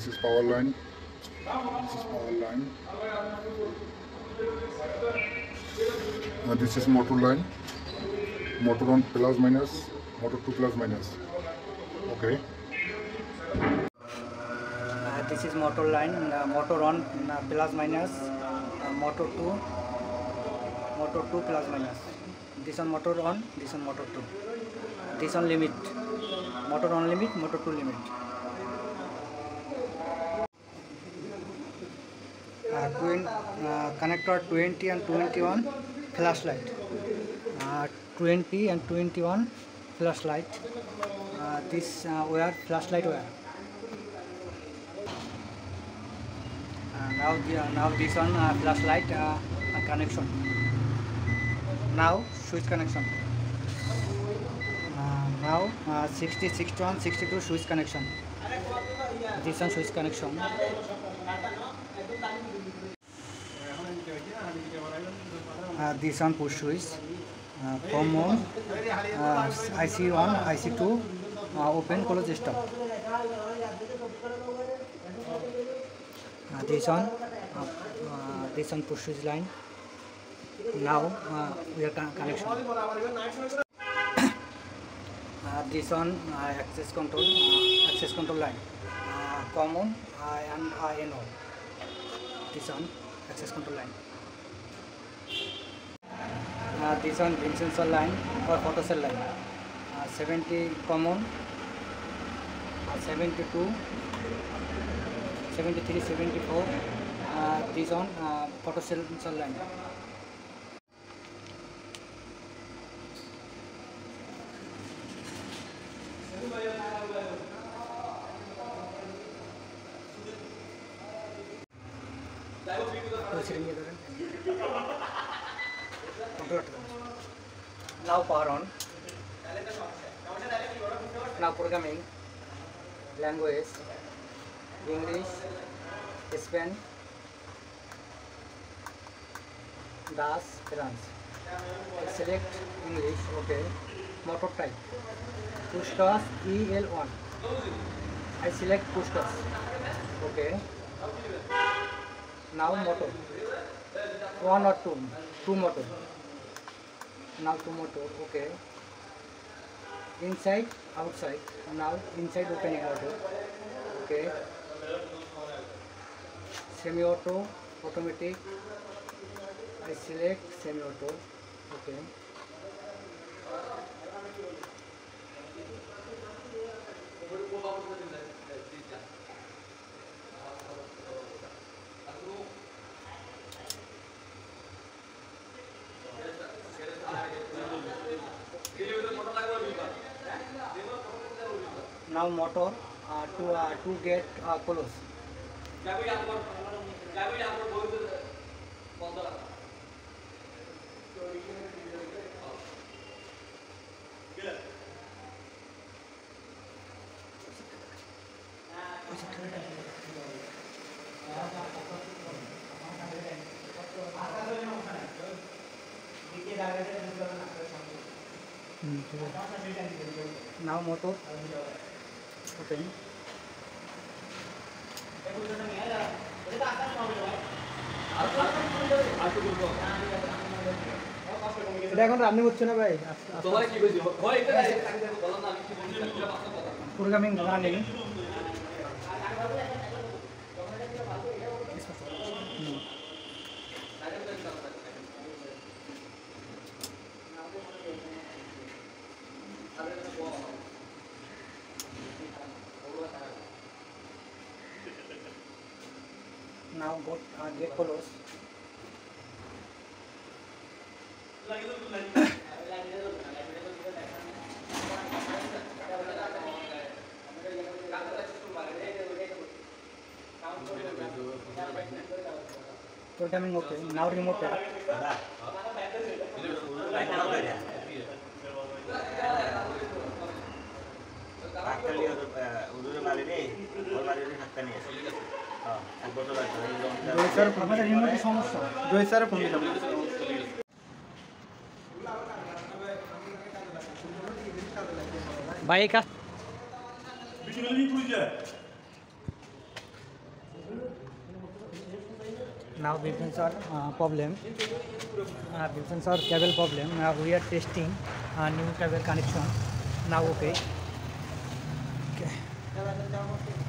this is power line this is power line uh, this is motor line motor on plus minus motor 2 plus minus okay Uh, this is motor line, uh, motor on uh, plus minus, uh, motor 2, motor 2 plus minus. This one motor on, this one motor 2. This one limit, motor on limit, motor 2 limit. Uh, twin, uh, connector 20 and 21 flashlight. Uh, 20 and 21 flashlight. Uh, this uh, wire flashlight wire. Uh, now the, uh, now this one uh, flashlight uh, uh, connection now switch connection uh, now uh, 60 61 62 switch connection this one switch connection uh, this one push switch uh, common uh, IC1 IC2 uh, open close stop uh, this one uh, uh, this one push switch line now uh, we are con- connection uh, this one uh, access control uh, access control line uh, common uh, and uh, NO this on access control line uh, this one green sensor line or photo cell line uh, 70 common uh, 72 73 74 uh, this on uh, photo cell line now power on now programming language English, Spain, Das, France. I select English, okay. Motor type. Pushkas EL1. I select Pushkas. Okay. Now motor. One or two. Two motor. Now two motor. Okay. Inside, outside. Now inside opening motor. Okay semi auto automatic I select semi auto okay now motor uh, to uh, to get uh, close now motor এটা এখন রান্নি হচ্ছে না ভাই? Programming running now go uh, get close programming okay now remote it. Sir আমাদের রিমোটের সমস্যা Joy sir phone দিলাম ভাই কাজ now Bipin's uh, problem uh, Bipin's or cable problem uh, we are testing uh, new cable connection now okay okay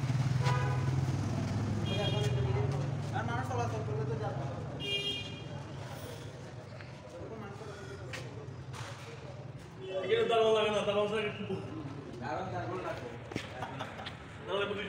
এখানে দাঁড়ানো লাগে না দাঁড়ানো লাগে একটু দাঁড়ালে বুঝি